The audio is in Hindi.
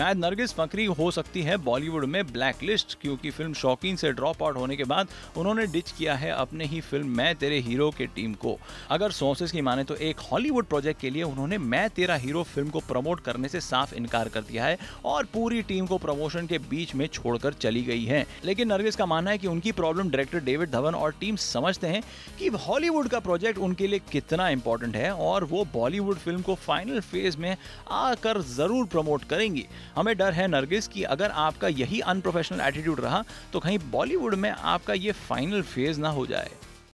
शायद नरगिस फकरी हो सकती है बॉलीवुड में ब्लैक लिस्ट क्योंकि फ़िल्म शौकीन से ड्रॉप आउट होने के बाद उन्होंने डिच किया है अपने ही फ़िल्म मैं तेरे हीरो के टीम को। अगर सोर्सेज की माने तो एक हॉलीवुड प्रोजेक्ट के लिए उन्होंने मैं तेरा हीरो फ़िल्म को प्रमोट करने से साफ़ इनकार कर दिया है और पूरी टीम को प्रमोशन के बीच में छोड़कर चली गई है। लेकिन नरगिस का मानना है कि उनकी प्रॉब्लम डायरेक्टर डेविड धवन और टीम समझते हैं कि हॉलीवुड का प्रोजेक्ट उनके लिए कितना इंपॉर्टेंट है और वो बॉलीवुड फ़िल्म को फाइनल फ़ेज़ में आकर ज़रूर प्रमोट करेंगी। हमें डर है नरगिस कि अगर आपका यही अनप्रोफेशनल एटीट्यूड रहा तो कहीं बॉलीवुड में आपका ये फाइनल फ़ेज़ ना हो जाए।